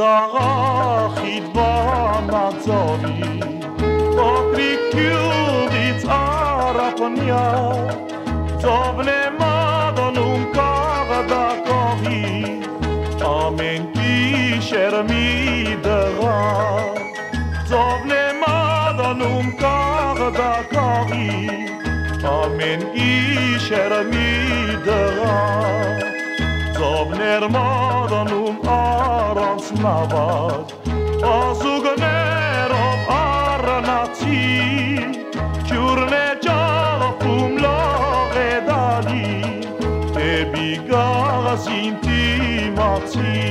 Zarachid v'amatzovi Okri kyuditz araponia Zovne madonum kavada kohi Amen shermi dera. Zovne madonum kavada kohi Amen kisher midera Zovner madonum առանց նավակ ազուգներով առնացի ջուրն է ճաղում լող է դալի դեպի գազին դիմացի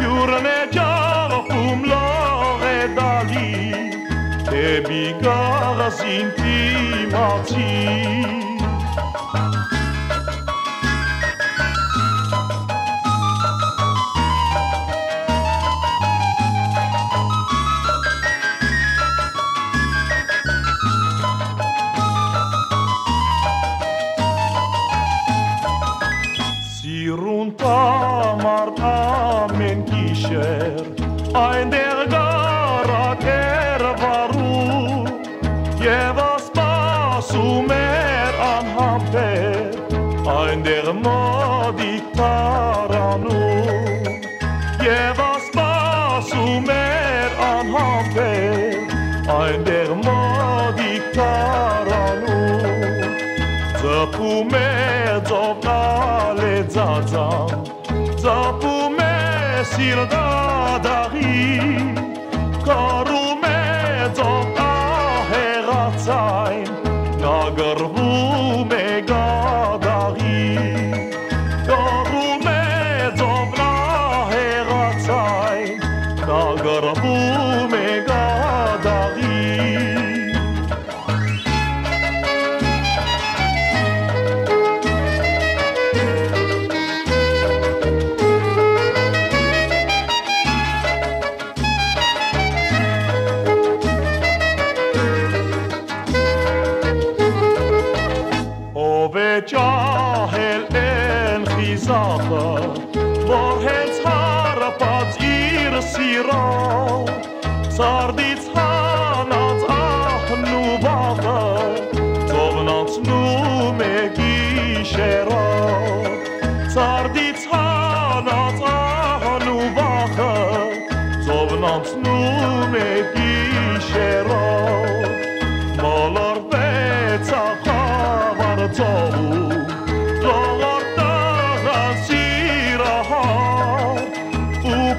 ջուրն է ճաղում լող է դալի դեպի գազին դիմացի Սիրուն տամար ամեն գիշեր այնտեղ գարակեր վարու եւ ասպասում էր անհամբեր այնտեղ մոդիկ տարանում Silvadari, Karumet of Aheratzheim, Nagarvumet. Ով է ճահել են խիզախը, որ հենց հարապած իր սիրո, սարդից հանած ահնու բաղը, ծովնացնում է գիշերով, սարդից հանած ահնու բաղը, ծովնացնում է գիշերով, ախավար ծովում, Լողորտաղա սիրահար, ու